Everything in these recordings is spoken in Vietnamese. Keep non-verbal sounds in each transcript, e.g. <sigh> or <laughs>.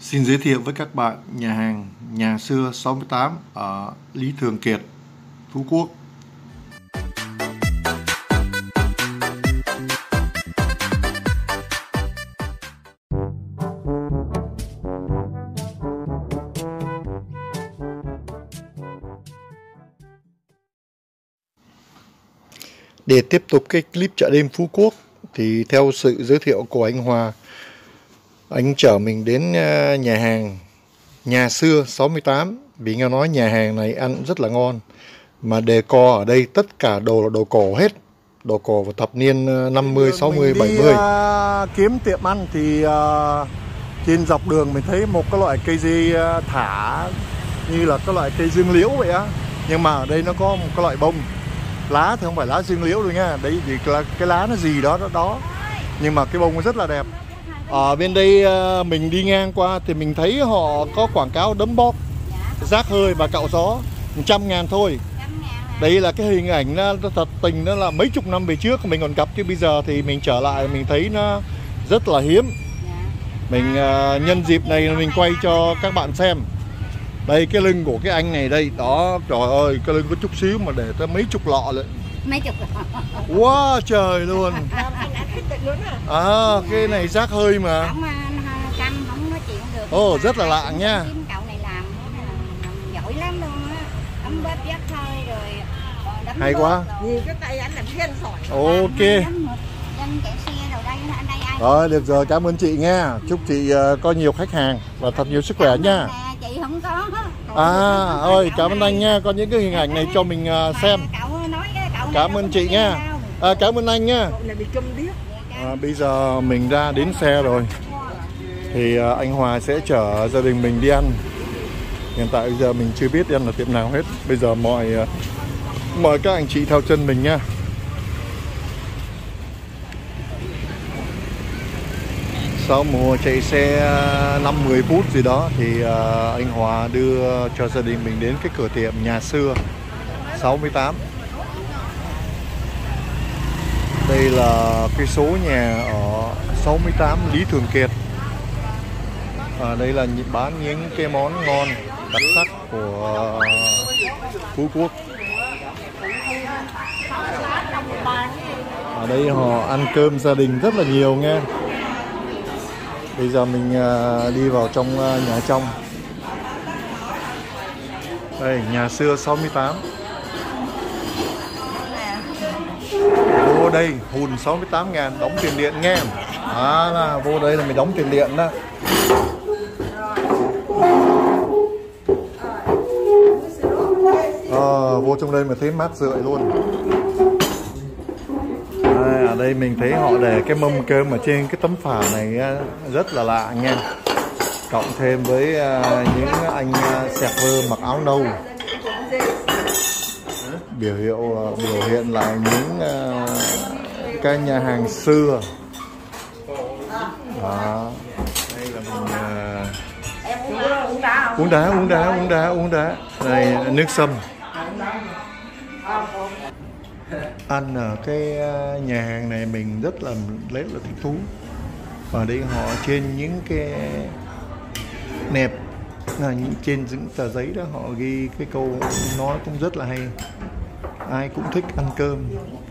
Xin giới thiệu với các bạn nhà hàng Nhà xưa 68 ở Lý Thường Kiệt, Phú Quốc. Để tiếp tục cái clip chợ đêm Phú Quốc thì theo sự giới thiệu của anh Hòa anh chở mình đến ờ, nhà hàng nhà xưa 68 vì nghe nói nhà hàng này ăn rất là ngon mà đề co ở đây tất cả đồ là đồ cổ hết. Đồ cổ vào thập niên 50, 60, mình đi, 70 uh, kiếm tiệm ăn thì uh, trên dọc đường mình thấy một cái loại cây dây uh, thả như là cái loại cây dương liễu vậy á. Nhưng mà ở đây nó có một cái loại bông. Lá thì không phải lá dương liễu đâu nha. Đấy vì là cái lá nó gì đó đó đó. Nhưng mà cái bông nó rất là đẹp ở bên đây ờ, mình đi ngang qua thì mình thấy họ có quảng cáo đấm bóp rác hơi và cạo gió 100 ngàn thôi. Đây là cái hình ảnh nó thật tình nó là mấy chục năm về trước mình còn gặp chứ bây giờ thì mình trở lại mình thấy nó rất là hiếm. Mình uh, nhân dịp này mình quay cho các bạn xem. Đây cái lưng của cái anh này đây đó trời ơi cái lưng có chút xíu mà để tới mấy chục lọ lận. Mấy chục wow trời luôn à cái này rác hơi mà. Ồ oh, rất là lạ nha. Hay quá. ok. Rồi được rồi cảm ơn chị nha. Chúc chị uh, có nhiều khách hàng và thật nhiều sức khỏe nha. chị không có. À ơi cảm ơn anh nha. Có những cái hình ảnh này cho mình uh, xem. cảm ơn chị nha. à, cảm ơn anh nha à, bây giờ mình ra đến xe rồi. Thì à, anh Hòa sẽ chở gia đình mình đi ăn. Hiện tại bây giờ mình chưa biết đi ăn là tiệm nào hết. Bây giờ mọi à, mời các anh chị theo chân mình nha. Sau mùa chạy xe à, 5-10 phút gì đó thì à, anh Hòa đưa cho gia đình mình đến cái cửa tiệm nhà xưa 68 đây là cái số nhà ở 68 Lý Thường Kiệt. À, Đây là bán những cái món ngon đặc sắc của à, Phú Quốc. Ở đây họ ăn cơm gia đình rất là nhiều nghe. Bây giờ mình à, đi vào trong à, nhà trong. Đây nhà xưa 68 vô đây hùn 68 ngàn đóng tiền điện nghe. À là vô đây là mình đóng tiền điện đó. À, vô trong đây mà thấy mát rượi luôn. À, ở đây mình thấy họ để cái mâm cơm ở trên cái tấm phả này rất là lạ nha cộng thêm với à, những anh à, sẹp sẹt vơ mặc áo nâu biểu hiệu ờ, biểu hiện lại những uh, cái nhà hàng xưa. Đó. Đây là mình uh, uống đá uống đá uống đá uống đá. Đây nước sâm. Ăn ở cái ờ, nhà hàng này mình rất là rất là thích thú. Và đây họ trên những cái nẹp là trên những tờ giấy đó họ ghi cái câu nói cũng rất là hay ai cũng thích ăn cơm,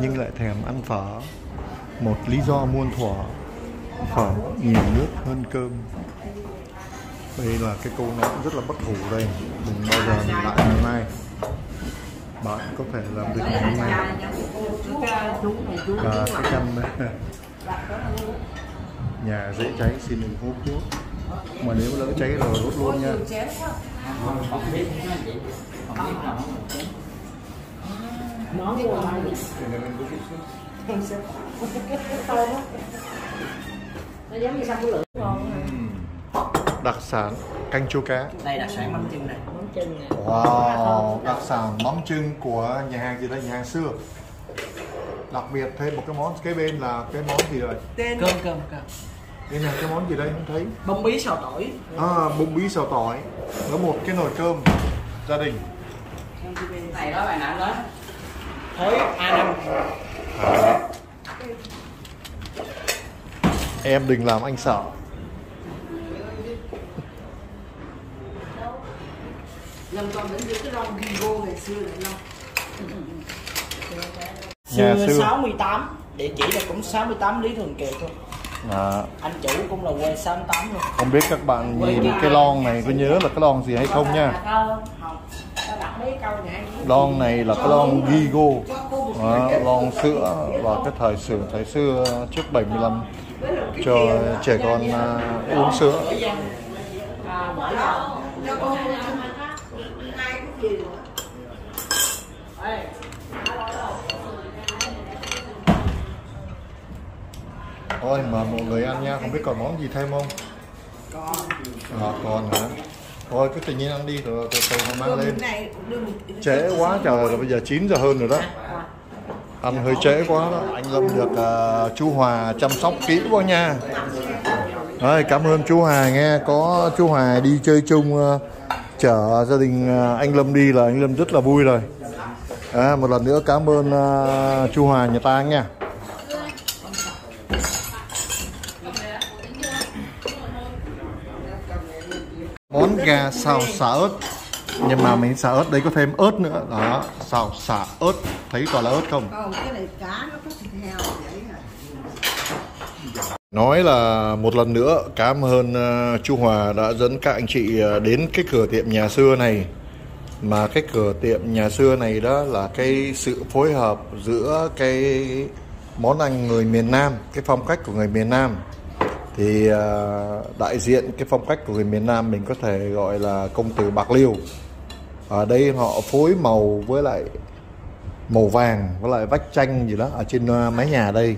nhưng lại thèm ăn phở. Một lý do muôn thuở, phở nhiều nước hơn cơm. Đây là cái câu nói rất là bất hủ đây. Đừng bao giờ mình lại ngày mai. Bạn có thể làm được ngày hôm nay. Và cái căn nhà dễ cháy xin đừng hút thuốc. Mà nếu lỡ cháy rồi đốt luôn nha món của ai nó giống như sâm lửa ngon đặc sản canh chua cá. Đây đặc sản mắm chưng này. Mắm chưng này wow đặc sản mắm chưng của nhà hàng gì đây? Nhà hàng xưa. Đặc biệt thêm một cái món kế bên là cái món gì rồi? Tên cơm cơm cơm. Đây là cái món gì đây? Không thấy. Bông bí xào tỏi. À bông bí xào tỏi. Có một cái nồi cơm gia đình. Này đó bạn nặng đó khối A5 à. Em đừng làm anh sợ. Lâm còn đến cái lon Bigo ngày xưa lại Lâm. Xưa, xưa. 68 Địa chỉ là cũng 68 Lý Thường Kiệt thôi. À. anh chủ cũng là quê 68 luôn. Không biết các bạn nhìn cái lon này có nhớ là cái lon gì hay không nha? Dạ, không lon này là cái lon Gigo. À, lon sữa và cái thời xưa thời xưa trước 75 cho trẻ con à, uống sữa. Ôi mà mọi người ăn nha không biết còn món gì thêm không? Còn à, còn hả? Thôi cứ tự nhiên ăn đi rồi từ từ mà mang lên. này trễ quá trời rồi bây giờ 9 giờ hơn rồi đó. Ăn hơi trễ quá đó. Anh Lâm được à, chú Hòa chăm sóc kỹ quá nha. Đấy, cảm ơn chú Hòa nghe. Có chú Hòa đi chơi chung à, chở gia đình à, anh Lâm đi là anh Lâm rất là vui rồi. À, một lần nữa cảm ơn à, chú Hòa nhà ta nha món gà xào xả ớt. Nhưng mà mình xả ớt đây có thêm ớt nữa. Đó xào xả ớt. Thấy toàn là ớt không? Còn cái này cá nó có thịt heo vậy hả? Nói là một lần nữa cảm ơn ờ, chú Hòa đã dẫn các anh chị ờ, đến cái cửa tiệm nhà xưa này. Mà cái cửa tiệm nhà xưa này đó là cái sự phối hợp giữa cái món ăn người miền Nam cái phong cách của người miền Nam thì à, đại diện cái phong cách của người miền Nam mình có thể gọi là công tử bạc liêu. Ở đây họ phối màu với lại màu vàng, với lại vách tranh gì đó ở trên à, mái nhà đây.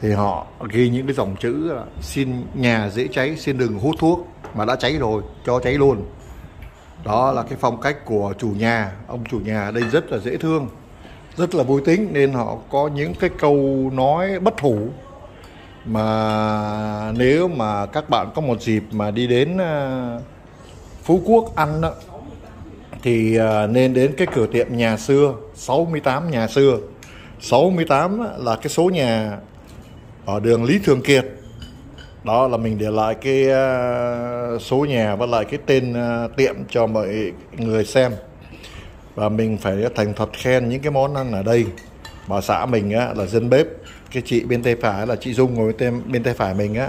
Thì họ ghi những cái dòng chữ là xin nhà dễ cháy, xin đừng hút thuốc mà đã cháy rồi, cho cháy luôn. Đó là cái phong cách của chủ nhà. Ông chủ nhà ở đây rất là dễ thương, rất là vui tính nên họ có những cái câu nói bất hủ mà nếu mà các bạn có một dịp mà đi đến ờ, Phú Quốc ăn đó, thì ờ, nên đến cái cửa tiệm nhà xưa 68 nhà xưa. 68 là cái số nhà ở đường Lý Thường Kiệt. Đó là mình để lại cái ờ, số nhà và lại cái tên tiệm cho mọi người xem. Và mình phải thành thật khen những cái món ăn ở đây. Bà xã mình á, là dân bếp cái chị bên tay phải là chị Dung ngồi bên bên tay phải mình á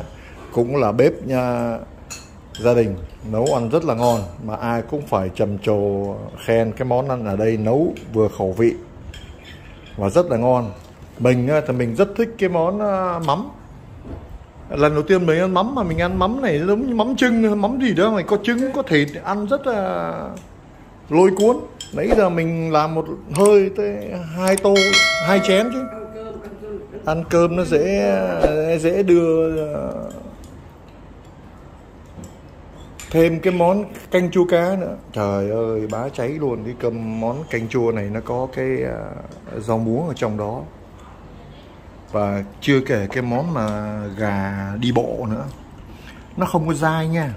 cũng là bếp nha gia đình nấu ăn rất là ngon mà ai cũng phải trầm trồ khen cái món ăn ở đây nấu vừa khẩu vị và rất là ngon. Mình á, thì mình rất thích cái món à, mắm. Lần đầu tiên mình ăn mắm mà mình ăn mắm này giống như mắm trưng mắm gì đó mà có trứng có thịt ăn rất là lôi cuốn. Nãy giờ mình làm một hơi tới hai tô hai chén chứ ăn cơm nó dễ dễ đưa thêm cái món canh chua cá nữa. Trời ơi bá cháy luôn. Cái cơm món canh chua này nó có cái ờ, rau muống ở trong đó. Và chưa kể cái món mà gà đi bộ nữa. Nó không có dai nha.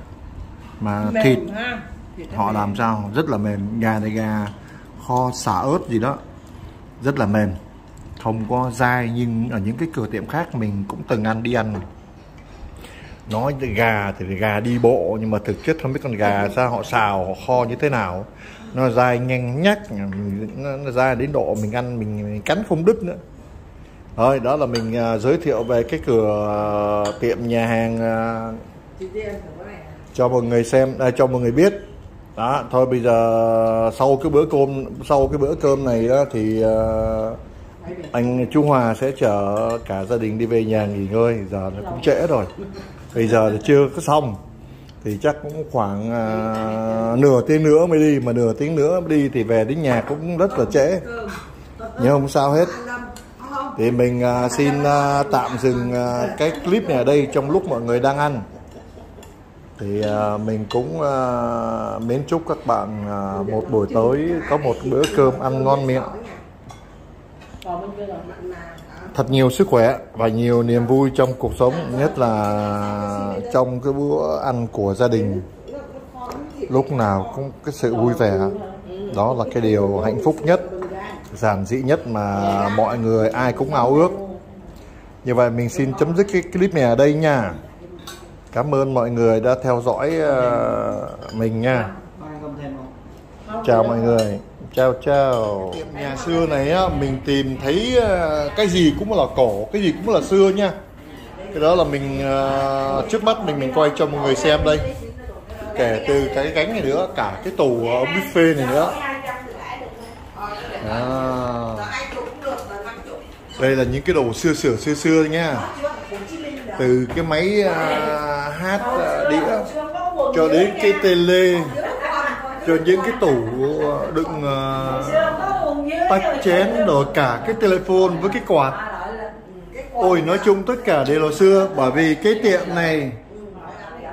Mà thịt Mềm ha. Thịt nó họ mềm. làm sao? Rất là mềm. Gà này gà kho xả ớt gì đó. Rất là mềm không có dai nhưng ở những cái cửa tiệm khác mình cũng từng ăn đi ăn nói gà thì gà đi bộ nhưng mà thực chất không biết con gà sao họ xào họ kho như thế nào. Nó dai nhanh nhắc nó, nó dai đến độ mình ăn mình, mình cắn không đứt nữa. Rồi đó là mình à, giới thiệu về cái cửa à, tiệm nhà hàng à, cho mọi người xem à, cho mọi người biết. Đó thôi bây giờ sau cái bữa cơm sau cái bữa cơm này đó thì uh, anh Trung Hòa sẽ chở cả gia đình đi về nhà nghỉ ngơi. Giờ nó cũng trễ rồi. Bây giờ là chưa có xong. Thì chắc cũng khoảng uh, nửa tiếng nữa mới đi. Mà nửa tiếng nữa đi thì về đến nhà cũng rất là trễ. Nhưng không sao hết. Thì mình uh, xin uh, tạm dừng uh, cái clip này ở đây trong lúc mọi người đang ăn. Thì uh, mình cũng uh, mến chúc các bạn uh, một buổi tối có một bữa cơm ăn ngon miệng còn bên kia là mặn mà thật nhiều sức khỏe và nhiều niềm vui trong cuộc sống, nhất là trong cái bữa ăn của gia đình. Lúc nào cũng cái sự vui vẻ. Đó là cái điều hạnh phúc nhất, giản dị nhất mà mọi người ai cũng ao ước. Như vậy mình xin chấm dứt cái clip này ở đây nha. Cảm ơn mọi người đã theo dõi ờ, mình nha. Chào mọi người chào chào nhà xưa này á mình tìm thấy ờ, cái gì cũng là cổ cái gì cũng là xưa nha. Cái đó là mình ờ, trước mắt mình mình quay cho mọi người xem đây. Kể từ cái gánh này nữa cả cái tủ buffet này nữa. À, đây là những cái đồ xưa xưa xưa xưa nha. Từ cái máy uh, hát uh, đĩa cho đến cái tele cho những cái tủ đựng uh, tách chén rồi cả cái telephone với cái quạt. Ôi nói chung tất cả đều là xưa bởi vì cái tiệm này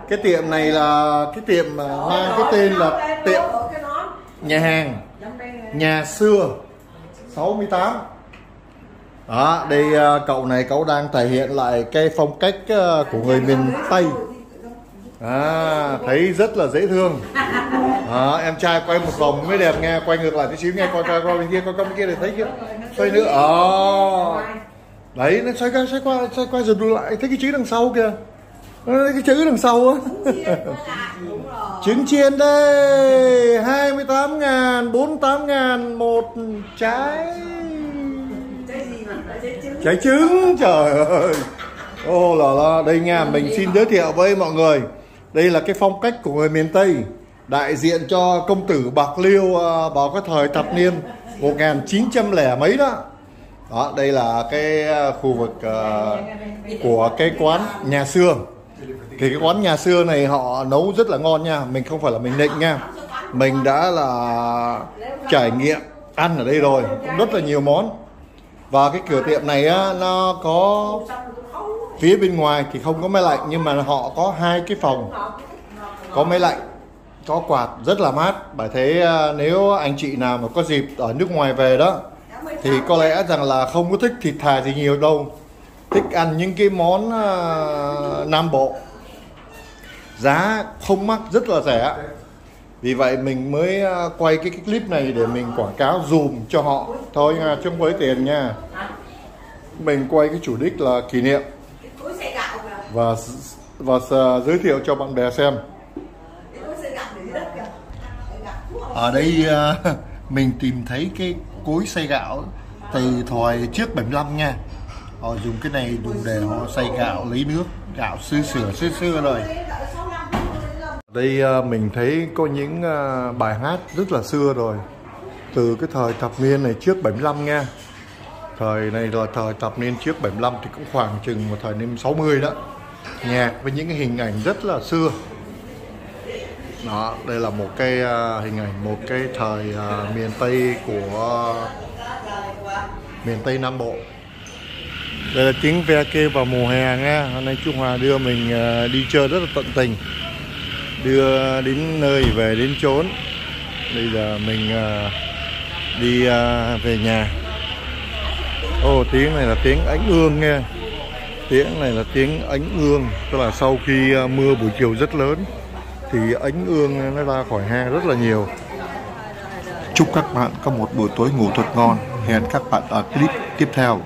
cái tiệm này là cái tiệm mang cái tên là tiệm nhà hàng nhà xưa 68 đó đây ờ, cậu này cậu đang thể hiện lại cái phong cách ờ, của người miền Tây. À thấy rất là dễ thương à, em trai quay một vòng mới đẹp nghe quay ngược lại tí xíu nghe coi coi coi bên kia coi coi bên kia để thấy chưa xoay nữa. À, đấy nó xoay qua xoay qua xoay qua rồi đùa lại. Thấy cái chữ đằng sau kìa. Cái chữ đằng sau á. Trứng chiên đây. 28 ngàn 48 ngàn một trái. Trái trứng. Trời ơi. Ô là là đây nha mình xin giới thiệu với mọi người. Đây là cái phong cách của người miền Tây đại diện cho công tử Bạc Liêu à, vào cái thời thập niên 1900 lẻ mấy đó. Đó đây là cái à, khu vực uh, của cái quán nhà xưa. Thì cái quán nhà xưa này họ nấu rất là ngon nha mình không phải là mình định nha. Mình đã là trải nghiệm ăn ở đây rồi cũng rất là nhiều món. Và cái cửa tiệm này á, nó có phía bên ngoài thì không có máy lạnh nhưng mà họ có hai cái phòng có máy lạnh có quạt rất là mát. Bởi thế à, nếu anh chị nào mà có dịp ở nước ngoài về đó thì có lẽ rằng là không có thích thịt thà gì nhiều đâu. Thích ăn những cái món uh, nam bộ. Giá không mắc rất là rẻ. Vì vậy mình mới à, quay cái, cái clip này để mình quảng cáo dùm cho họ. Thôi nha không với tiền nha. Mình quay cái chủ đích là kỷ niệm. Và và giới thiệu cho bạn bè xem ở đây ờ, <laughs> mình tìm thấy cái cối xay gạo từ thời trước 75 nha. Họ dùng cái này dùng để họ xay gạo, lấy nước, gạo xưa sửa xưa xưa rồi. Đây ờ, mình thấy có những ờ, bài hát rất là xưa rồi. Từ cái thời thập niên này trước 75 nha. Thời này là thời thập niên trước 75 thì cũng khoảng chừng một thời niên 60 đó. Nhạc với những cái hình ảnh rất là xưa đó đây là một cái uh, hình ảnh một cái thời uh, miền tây của uh, miền tây nam bộ. Đây là tiếng ve kêu vào mùa hè nha. Hôm nay trung hòa đưa mình uh, đi chơi rất là tận tình. Đưa đến nơi về đến chốn. Bây giờ mình uh, đi uh, về nhà. Ô tiếng này là tiếng ánh ương nghe tiếng này là tiếng ánh ương. Tức là sau khi uh, mưa buổi chiều rất lớn thì ánh ương nó ra khỏi hang rất là nhiều. Chúc các bạn có một buổi tối ngủ thật ngon. Hẹn các bạn ở clip tiếp theo.